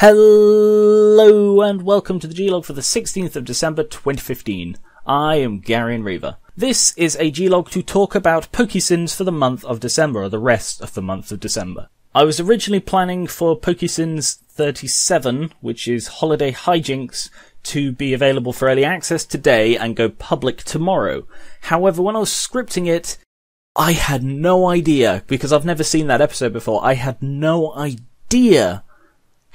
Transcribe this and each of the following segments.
Hello and welcome to the G-Log for the 16th of December 2015. I am Gar1onriva. This is a G-Log to talk about PokéSins for the month of December, or the rest of the month of December. I was originally planning for PokéSins 37, which is Holiday Hi-Jynx, to be available for early access today and go public tomorrow. However, when I was scripting it, I had no idea, because I've never seen that episode before, I had no idea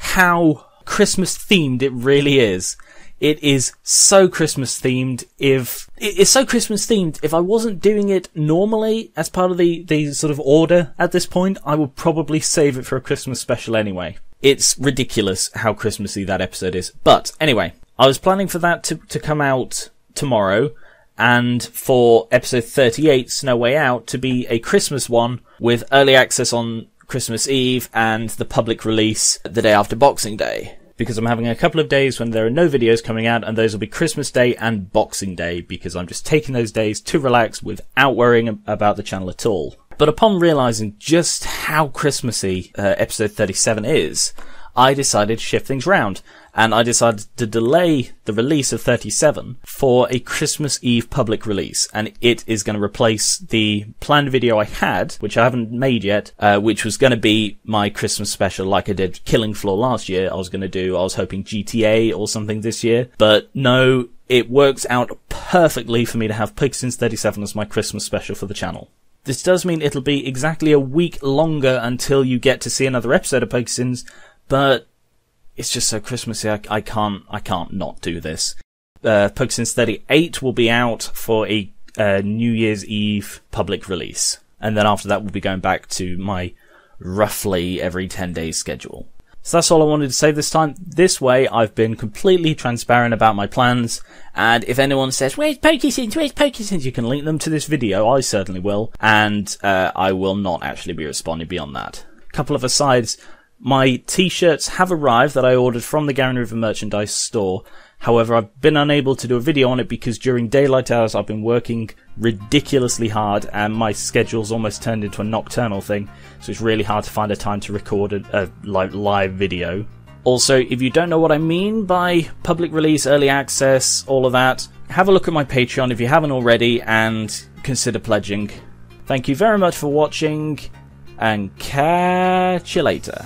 how Christmas themed it really is. It is so Christmas themed. If it's so Christmas themed, if I wasn't doing it normally as part of the, the sort of order at this point, I would probably save it for a Christmas special anyway. It's ridiculous how Christmassy that episode is. But anyway, I was planning for that to, to come out tomorrow and for episode 38, Snow Way Out, to be a Christmas one with early access on Christmas Eve and the public release the day after Boxing Day. Because I'm having a couple of days when there are no videos coming out, and those will be Christmas Day and Boxing Day, because I'm just taking those days to relax without worrying about the channel at all. But upon realizing just how Christmassy uh, episode 37 is, I decided to shift things round and I decided to delay the release of 37 for a Christmas Eve public release, and it is going to replace the planned video I had, which I haven't made yet, uh, which was going to be my Christmas special, like I did Killing Floor last year. I was going to do, I was hoping GTA or something this year, but no, it works out perfectly for me to have PokéSins 37 as my Christmas special for the channel. This does mean it'll be exactly a week longer until you get to see another episode of PokéSins, but it's just so Christmassy. I, I can't, I can't not do this. Uh, PokéSins 38 will be out for a uh, New Year's Eve public release. And then after that, we'll be going back to my roughly every 10 days schedule. So that's all I wanted to say this time. This way, I've been completely transparent about my plans. And if anyone says, where's PokéSins, where's PokéSins, you can link them to this video. I certainly will. And uh, I will not actually be responding beyond that. Couple of asides. My t-shirts have arrived that I ordered from the Gar1onriva merchandise store. However, I've been unable to do a video on it because during daylight hours I've been working ridiculously hard and my schedule's almost turned into a nocturnal thing, so it's really hard to find a time to record a, a live, live video. Also, if you don't know what I mean by public release, early access, all of that, have a look at my Patreon if you haven't already and consider pledging. Thank you very much for watching and catch you later.